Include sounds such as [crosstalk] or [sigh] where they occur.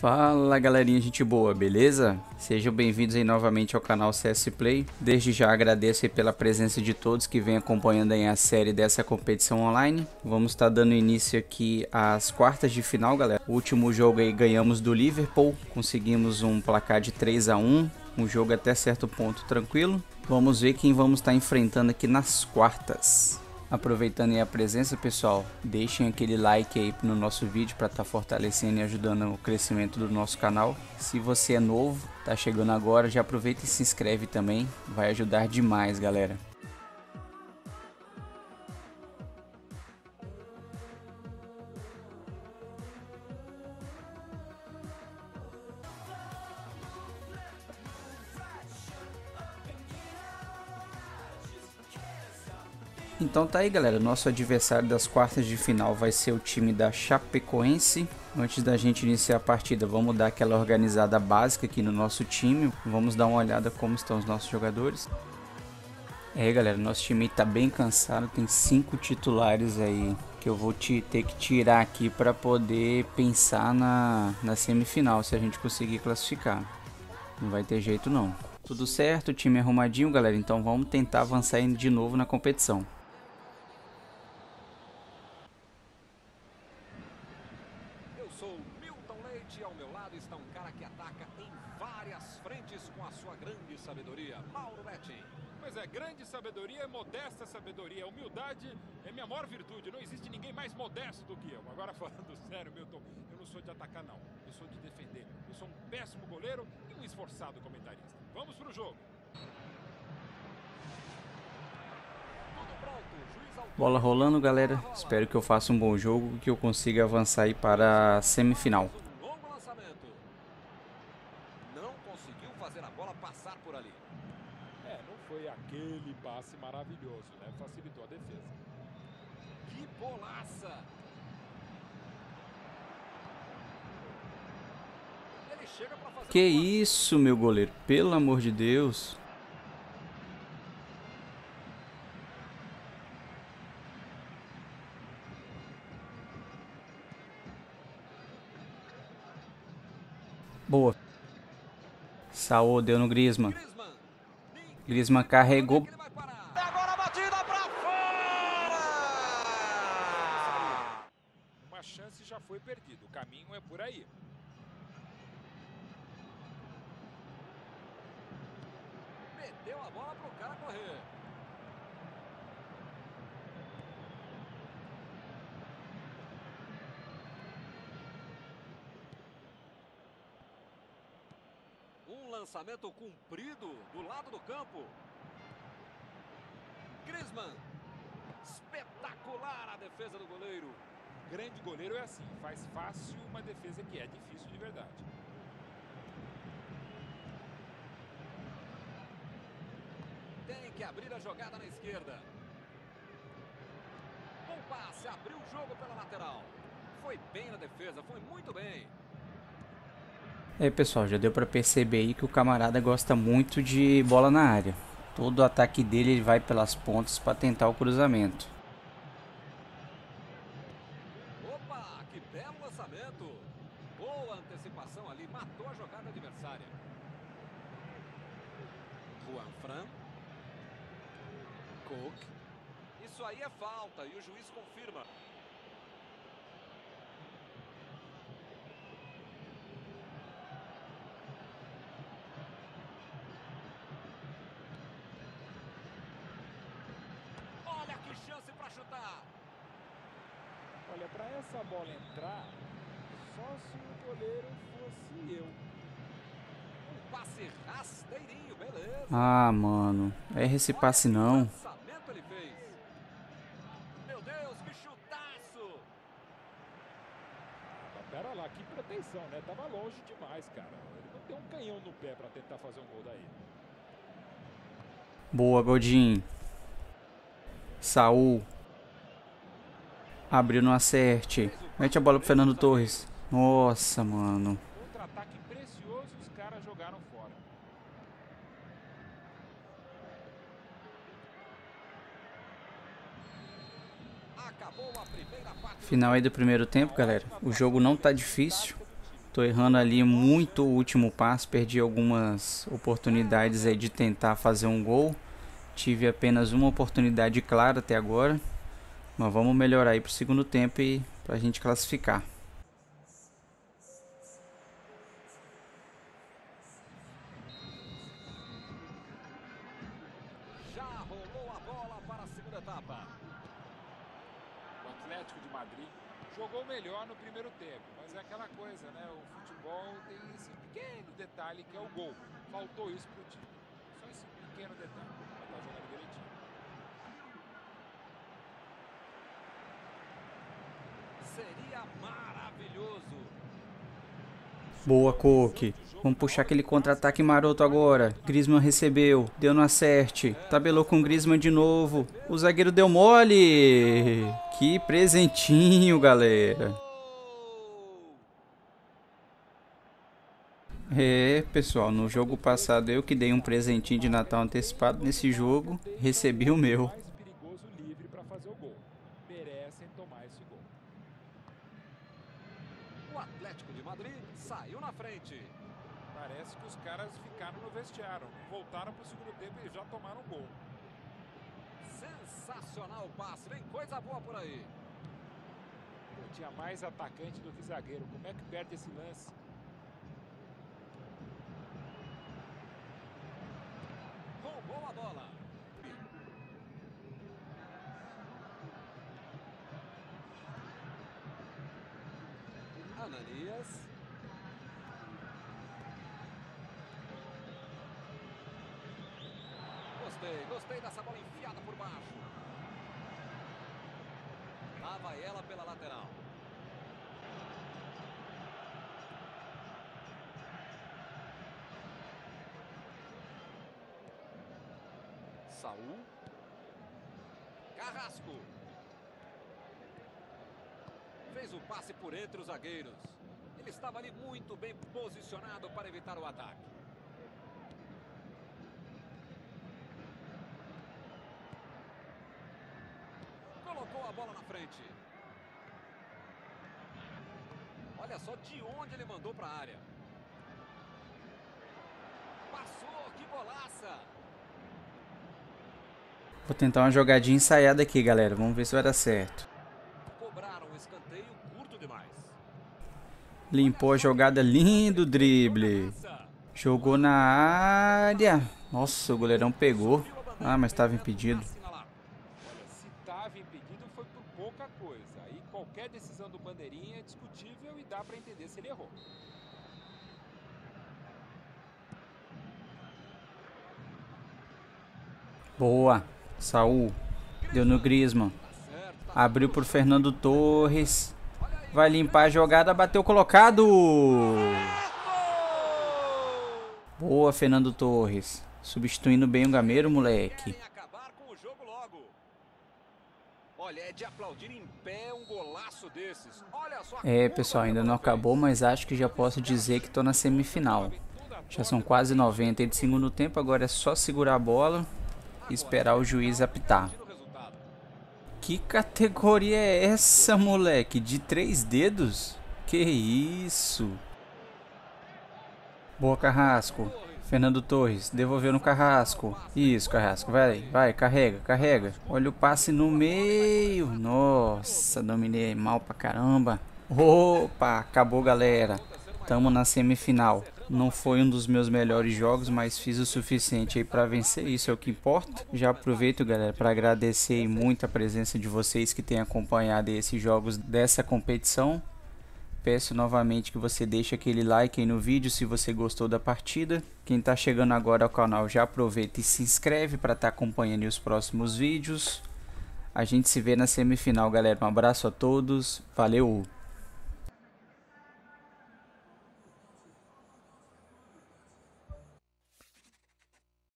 Fala galerinha, gente boa, beleza? Sejam bem-vindos aí novamente ao canal CS Play. Desde já agradeço pela presença de todos que vêm acompanhando aí a série dessa competição online. Vamos estar tá dando início aqui às quartas de final, galera. O último jogo aí ganhamos do Liverpool, conseguimos um placar de 3 a 1 um jogo até certo ponto tranquilo. Vamos ver quem vamos estar tá enfrentando aqui nas quartas. Aproveitando a presença, pessoal, deixem aquele like aí no nosso vídeo para estar tá fortalecendo e ajudando o crescimento do nosso canal. Se você é novo, tá chegando agora, já aproveita e se inscreve também, vai ajudar demais, galera. Então tá aí galera, nosso adversário das quartas de final vai ser o time da Chapecoense. Antes da gente iniciar a partida, vamos dar aquela organizada básica aqui no nosso time. Vamos dar uma olhada como estão os nossos jogadores. É galera, nosso time tá bem cansado, tem cinco titulares aí que eu vou te, ter que tirar aqui para poder pensar na, na semifinal, se a gente conseguir classificar. Não vai ter jeito não. Tudo certo, time arrumadinho galera, então vamos tentar avançar de novo na competição. Sabedoria é modesta sabedoria. Humildade é minha maior virtude. Não existe ninguém mais modesto do que eu. Agora, [laughs] falando sério, Milton, eu não sou de atacar, não. Eu sou de defender. Eu sou um péssimo goleiro e um esforçado comentarista. Vamos pro jogo. Bola rolando, galera. Espero que eu faça um bom jogo e que eu consiga avançar aí para a semifinal. Não conseguiu fazer a bola passar por ali. É, não foi aquele passe maravilhoso, né? Facilitou a defesa. Que bolaça! Ele chega pra fazer Que isso, meu goleiro? Pelo amor de Deus. Boa. Saúde, deu no Griezmann. Griezmann carregou. Agora a batida para fora! Uma chance já foi perdida. O caminho é por aí. Meteu a bola para o cara correr. Lançamento cumprido do lado do campo. Griezmann. Espetacular a defesa do goleiro. Grande goleiro é assim, faz fácil uma defesa que é difícil de verdade. Tem que abrir a jogada na esquerda. Bom passe, abriu o jogo pela lateral. Foi bem na defesa, foi muito bem. É pessoal, já deu para perceber aí que o camarada gosta muito de bola na área. Todo ataque dele ele vai pelas pontas para tentar o cruzamento. Opa, que belo lançamento. Boa antecipação ali, matou a jogada adversária. Juan Fran. Cook. Isso aí é falta e o juiz confirma. Olha, para essa bola entrar, só se o goleiro fosse eu. Um passe rasteirinho, beleza. Ah, mano. Erra esse passe não. Meu Deus, que chutaço! pera lá, que pretensão, né? Tava longe demais, cara. Ele não tem um canhão no pé para tentar fazer um gol daí. Boa, Godinho. Saul. Abriu no acerte. Mete a bola pro Fernando Torres. Nossa, mano. Final aí do primeiro tempo, galera. O jogo não tá difícil. Tô errando ali muito o último passo, perdi algumas oportunidades aí de tentar fazer um gol. Tive apenas uma oportunidade clara até agora. Mas vamos melhorar aí pro segundo tempo e pra gente classificar. Já rolou a bola para a segunda etapa. O Atlético de Madrid jogou melhor no primeiro tempo, mas é aquela coisa, né? O futebol tem esse pequeno detalhe que é o gol. Faltou isso pro time. Só esse pequeno detalhe. Mas tá jogando direitinho. Seria maravilhoso. Boa, Coque. Vamos puxar aquele contra-ataque maroto agora. Griezmann recebeu, deu no acerte. Tabelou com Griezmann de novo. O zagueiro deu mole. Que presentinho, galera. É, pessoal, no jogo passado eu que dei um presentinho de Natal antecipado nesse jogo, recebi o meu. Mais perigoso livre para fazer o gol. Merecem tomar esse gol. O Atlético de Madrid saiu na frente. Parece que os caras ficaram no vestiário. Voltaram pro segundo tempo e já tomaram gol. Sensacional o passe, vem coisa boa por aí. Pô, tinha mais atacante do que zagueiro. Como é que perde esse lance? Ananias. Gostei, gostei dessa bola enfiada por baixo. Vai ela pela lateral. Saul. Carrasco. Fez o passe por entre os zagueiros. Ele estava ali muito bem posicionado para evitar o ataque. Colocou a bola na frente. Olha só de onde ele mandou para a área. Passou, que golaça! Vou tentar uma jogadinha ensaiada aqui, galera. Vamos ver se vai dar certo. Cobraram um escanteio curto demais. Limpou a jogada, lindo drible. Jogou na área. Nossa, o goleirão pegou. Ah, mas estava impedido. Boa. Saul. Deu no Griezmann. Abriu por Fernando Torres. Vai limpar a jogada, bateu colocado. Boa, Fernando Torres. Substituindo bem o Gameiro, moleque. É pessoal, ainda não acabou, mas acho que já posso dizer que tô na semifinal. Já são quase 90 de segundo tempo, agora é só segurar a bola e esperar o juiz apitar. Que categoria é essa, moleque? De três dedos? Que isso? Boa, Carrasco. Fernando Torres, devolveu no Carrasco. Isso, Carrasco, vai, vai, carrega, carrega. Olha o passe no meio. Nossa, dominei mal pra caramba. Opa, acabou, galera. Tamo na semifinal. Não foi um dos meus melhores jogos, mas fiz o suficiente aí para vencer, isso é o que importa. Já aproveito, galera, para agradecer muito a presença de vocês que têm acompanhado esses jogos dessa competição. Peço novamente que você deixe aquele like aí no vídeo se você gostou da partida. Quem está chegando agora ao canal já aproveita e se inscreve para estar acompanhando os próximos vídeos. A gente se vê na semifinal, galera. Um abraço a todos. Valeu!